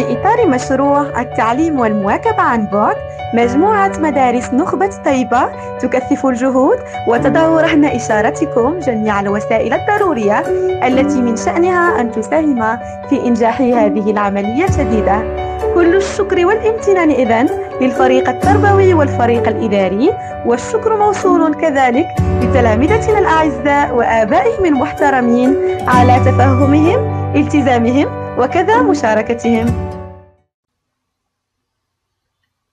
في إطار مشروع التعليم والمواكبة عن بعد مجموعة مدارس نخبة طيبة تكثف الجهود وتضع رهن إشارتكم جميع الوسائل الضرورية التي من شأنها أن تساهم في إنجاح هذه العملية الجديدة. كل الشكر والامتنان إذن للفريق التربوي والفريق الإداري والشكر موصول كذلك لتلامذتنا الأعزاء وآبائهم المحترمين على تفهمهم التزامهم وكذا مشاركتهم.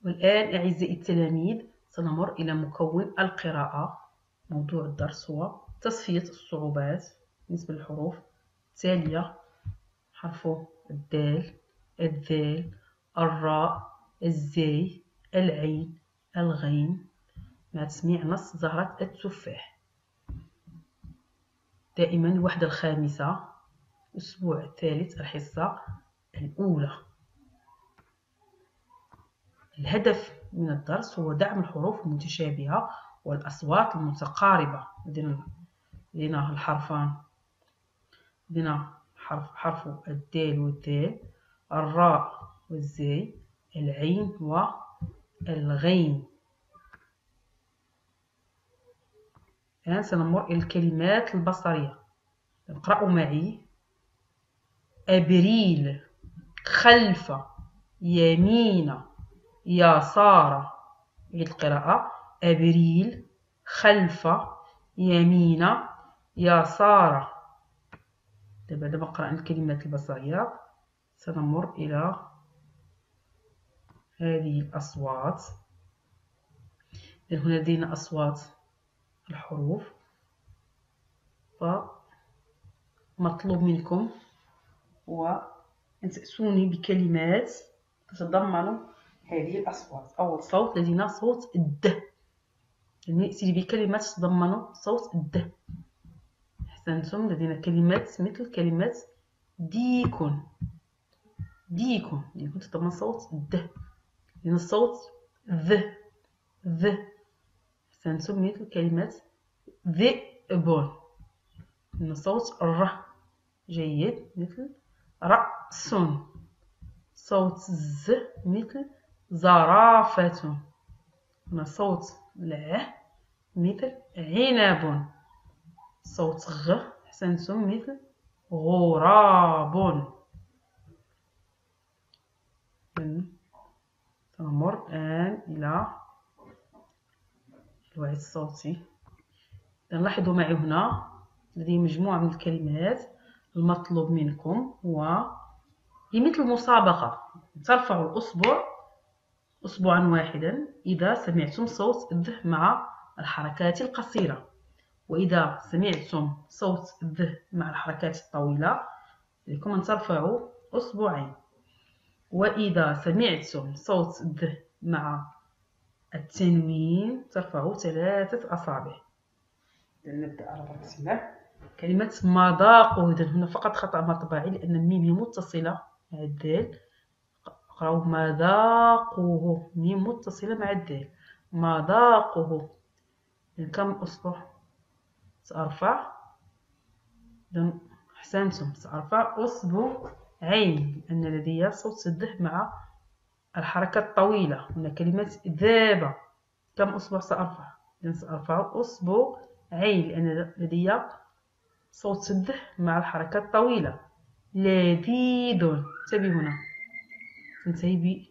والآن أعزائي التلاميذ سنمر إلى مكون القراءة موضوع الدرس هو تصفية الصعوبات بالنسبة للحروف التالية حرف الدال الذال الراء الزاي العين الغين. مع تسميع نص زهرة التفاح. دائما الوحدة الخامسة. الأسبوع الثالث الحصة الأولى. الهدف من الدرس هو دعم الحروف المتشابهة والأصوات المتقاربة. لدينا الحرفان. لدينا حرف حرف الدال والدال الراء والزاي العين والغين الآن سنمر إلى الكلمات البصرية. اقرأوا معي. أبريل خلف يمين يسار. عيد القراءة. أبريل خلف يمين يسار. دابا دابا قرأنا الكلمات البصرية. سنمر إلى هذه الأصوات. هنا لدينا أصوات الحروف. فمطلوب منكم هو أن تأتوني بكلمات تتضمن هذه الأصوات. أول صوت لدينا صوت الد. يعني بكلمات تتضمن صوت الد. أحسنتم لدينا كلمات مثل كلمة ديكون. ديكون. ديكون تتضمن صوت الد. لدينا الصوت ذ. ذ. أحسنتم مثل كلمة ذئب لدينا صوت ر جيد مثل رأس. صوت ز مثل زرافة. هنا صوت ل مثل عنب. صوت غ أحسنتم مثل غراب. سنمر الآن إلى الوعي الصوتي. لاحظوا معي هنا لدي مجموعة من الكلمات. المطلوب منكم هو لمثل مسابقة. ترفعوا الأصبع أصبعا واحدا إذا سمعتم صوت الذ مع الحركات القصيرة. وإذا سمعتم صوت الذ مع الحركات الطويلة عليكم أن ترفعوا أصبعين وإذا سمعتم صوت الذ مع التنوين ترفعوا ثلاثة أصابع. نبدأ بركة الله كلمة مذاق. إذا هنا فقط خطأ مطبعي لأن الميم متصلة مع الدال. اقرأوا مذاقه ميم متصلة مع الدال. مذاقه. كم أصبع سأرفع. إذا أحسنتم سأرفع. أصبع عين لأن لدي صوت سده مع الحركة الطويلة. هنا كلمة ذاب. كم أصبع سأرفع. إذا سأرفع. أصبع عين لأن لدي صوت سده مع الحركة الطويلة لذيذ انتبه هنا. تنتهي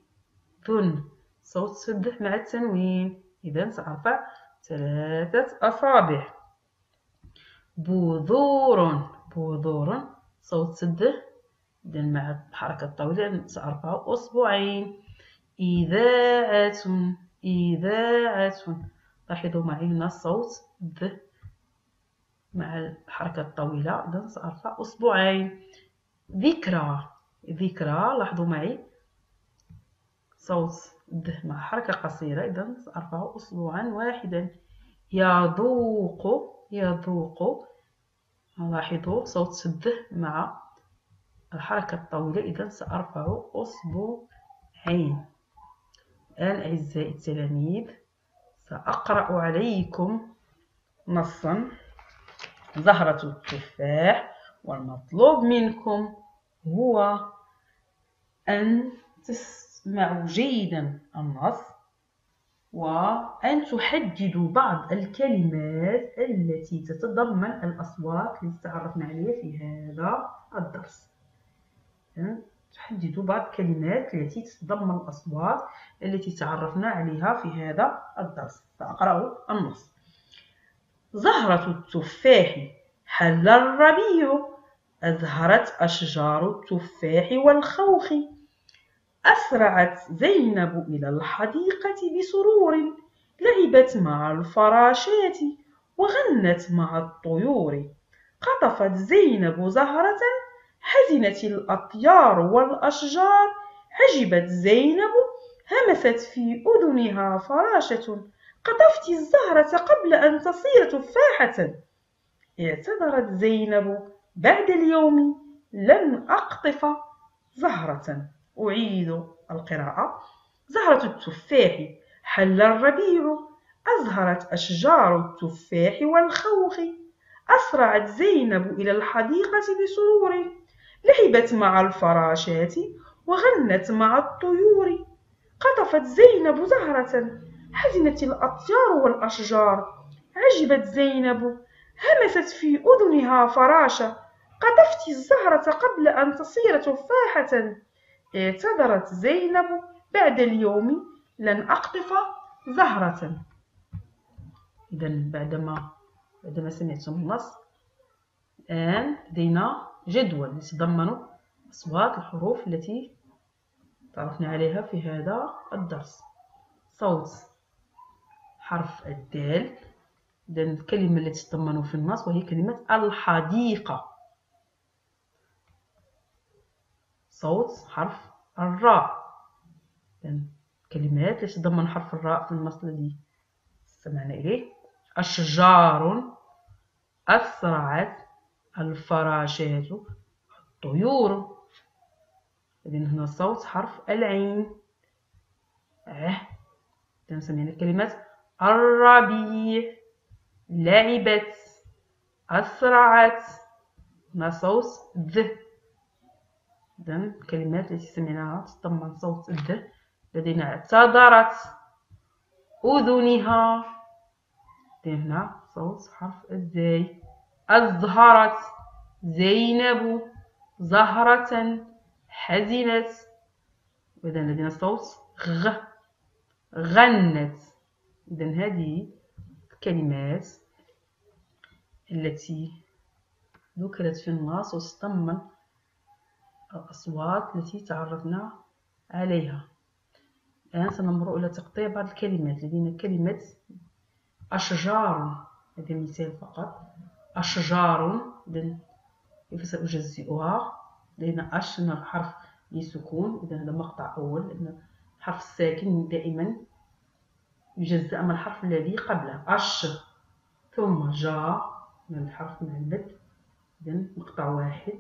بثن صوت سده مع التنوين. إذا سأرفع ثلاثة أصابع بذور بذور صوت سده. إذا مع الحركة الطويلة سأرفع أصبعين إذاعة. إذاعة. لاحظوا معي هنا الصوت ذ مع الحركة الطويلة. إذا سأرفع أصبعين ذكرى. ذكرى. لاحظوا معي. صوت ذ مع حركة قصيرة. إذا سأرفع أصبعا واحدا. يذوق. يذوق. لاحظوا صوت ذ مع الحركة الطويلة. إذا سأرفع أصبعين الآن أعزائي التلاميذ سأقرأ عليكم نصا. زهرة التفاح والمطلوب منكم هو أن تسمعوا جيدا النص وأن تحددوا بعض الكلمات التي تتضمن الأصوات التي تعرفنا عليها في هذا الدرس. تحددوا بعض الكلمات التي تتضمن الأصوات التي تعرفنا عليها في هذا الدرس. سأقرأ النص. زهرة التفاح. حل الربيع؟ أزهرت أشجار التفاح والخوخ. أسرعت زينب إلى الحديقة بسرور. لعبت مع الفراشات وغنت مع الطيور. قطفت زينب زهرة. حزنت الأطيار والأشجار. عجبت زينب. همست في أذنها فراشة. قطفت الزهرة قبل أن تصير تفاحة. اعتذرت زينب بعد اليوم لن أقطف زهرة. أعيد القراءة. زهرة التفاح حل الربيع أزهرت أشجار التفاح والخوخ. أسرعت زينب إلى الحديقة بسرور. لعبت مع الفراشات وغنت مع الطيور. قطفت زينب زهرة حزنت الأطيار والأشجار. عجبت زينب. همست في أذنها فراشة. قطفت الزهرة قبل أن تصير تفاحة. اعتذرت زينب بعد اليوم. لن أقطف زهرة. إذا بعدما بعدما سمعتم النص الآن لدينا جدول. يتضمن أصوات الحروف التي تعرفنا عليها في هذا الدرس. صوت. حرف الدال. إذا الكلمة التي تتضمن في النص وهي كلمة الحديقة. صوت حرف الراء. كلمات تتضمن حرف الراء في النص الذي استمعنا إليه. أشجار. أسرعت الفراشات. الطيور. إذن هنا صوت حرف العين. آه تنسمينا الكلمات الربيع لعبت أسرعت هنا صوت ذ. إذن الكلمات التي سمعناها تتضمن صوت الذ لدينا اعتذرت أذنها. هنا صوت حرف الزاي أزهرت زينب زهرة حزنت. وإذا لدينا صوت غ. غنت. إذا هذه الكلمات التي ذكرت في النص وتتضمن الأصوات التي تعرفنا عليها. الآن سنمر إلى تقطيع بعض الكلمات لدينا كلمة أشجار هذا مثال فقط. أشجار إذن كيف سأجزئها؟ لأن أش حرف لسكون إذا هذا مقطع أول الحرف الساكن دائما يجزأ من الحرف الذي قبله. أش ثم جا. من الحرف المعلد إذا مقطع واحد.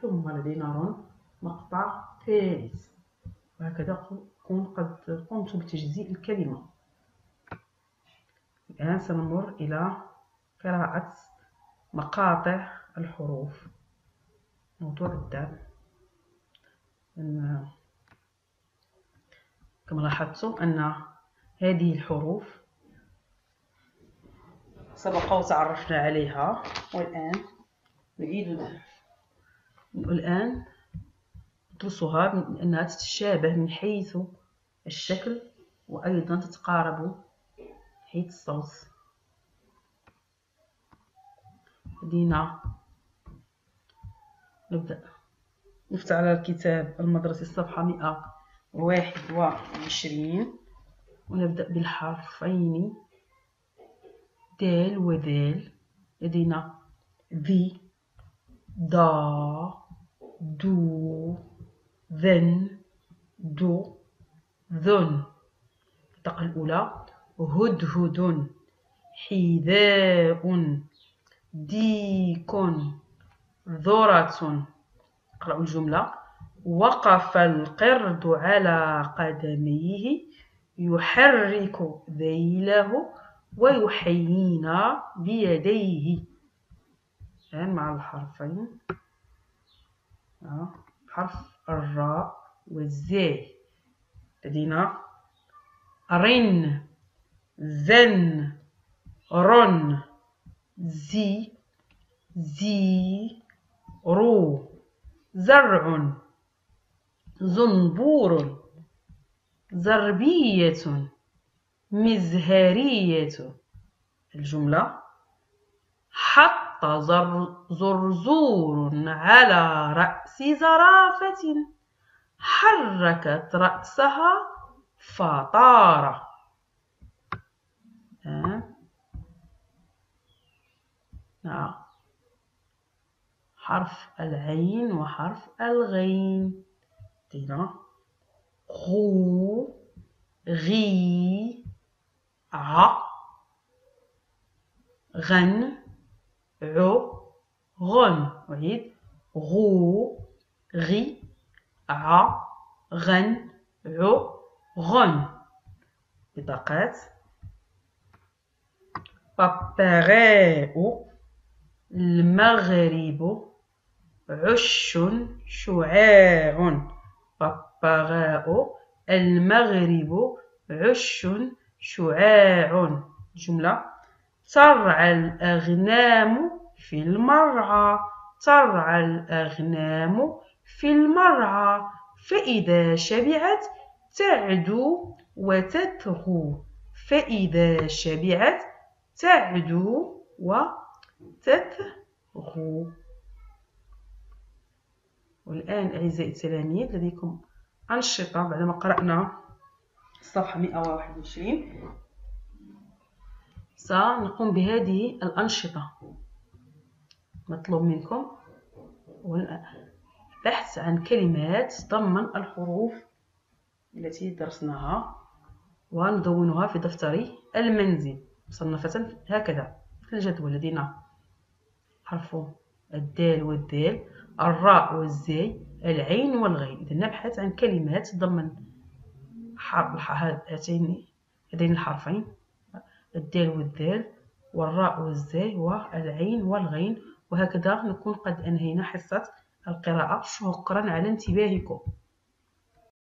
ثم لدينا رن مقطع ثالث. وهكذا أكون قد قمت بتجزيء الكلمة. الآن سنمر إلى قراءة مقاطع الحروف. موضوع الدال. كما لاحظتم أن هذه الحروف. سبق وتعرفنا عليها. والآن نعيد والآن ندرسها من أنها تتشابه من حيث الشكل وأيضا تتقارب حيث الصوت. لدينا نبدأ. نفتح على الكتاب المدرسي الصفحة مئة واحد وعشرين. ونبدأ بالحرفين. دال وذال لدينا ذي دا دو ذن دو ذن الطاقة الأولى هدهد حذاء ديك ذرة. اقرأوا الجملة. وقف القرد على قدميه. يحرك ذيله ويحيينا بيديه. مع الحرفين؟ حرف الراء والزاي لدينا رن زن رن زي زي رو. زرع زنبور. زربية مزهرية. الجملة حط زرزور على رأس زرافة حركت رأسها فطار. نعم حرف العين وحرف الغين. غو غي ع غن عو غن أعيد غو غي ع غن عو غن بطاقات باباغيو المغرب عش شعاع باباغاء المغرب عش شعاع. جملة. ترعى الأغنام في المرعى. ترعى الأغنام في المرعى. فإذا شبعت تعدو وتتغو فإذا شبعت تعدو وتتغو والآن أعزائي التلاميذ لديكم أنشطة بعدما قرأنا الصفحة 121 سنقوم بهذه الأنشطة. مطلوب منكم البحث عن كلمات تضمن الحروف التي درسناها وندونها في دفتر المنزل مصنفة هكذا في الجدول لدينا حرف الدال والدال. الراء والزاي العين والغين. إذا نبحث عن كلمات تضمن هاتين هذين الحرفين. الدال والدال والراء والزاي والعين والغين. وهكذا نكون قد أنهينا حصة القراءة. شكرا على انتباهكم.